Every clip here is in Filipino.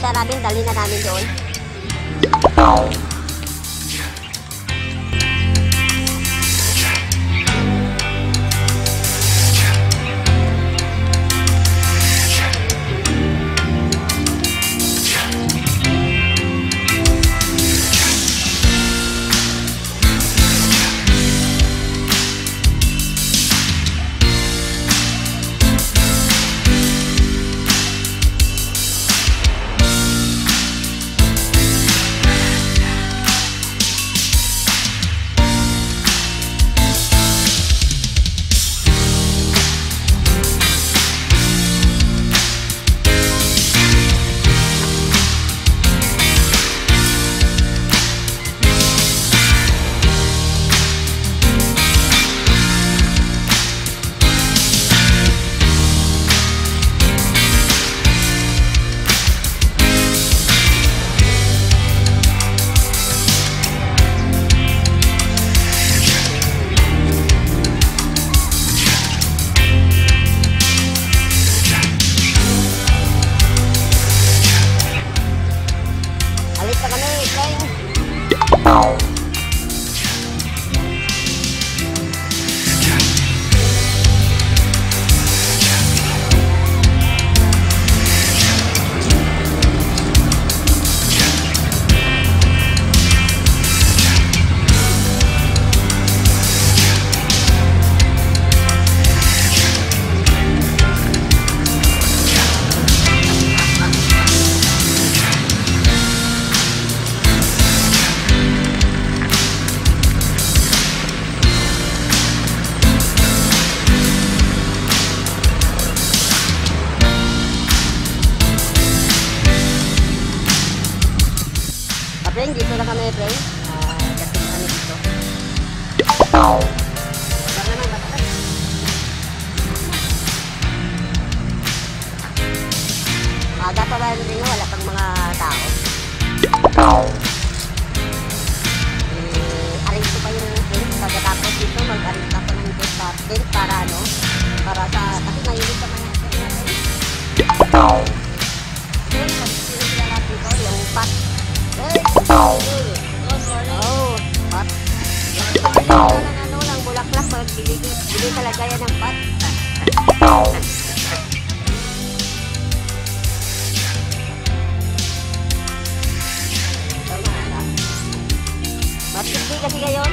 namin, dali na namin doon. Drink, dito na kami, Drink. Ah, kasi kami dito. Baka naman, baka naman. Aga pa ba rin wala pang mga tao. Eh, arrange ko pa yung tent pagkatapos dito mag-arrange ako ng tent pa- tent para ano, para sa, kasi mahilig sa mga. Tent, oh, pot. Yung ng ano, ng bulaklak, magbili bili talaga yan ng pot. Na. Matindi kasi ngayon.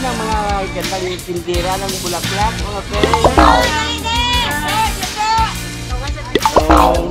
Yan ang mga gandang tindira ng bulaklak. Okay. Oh,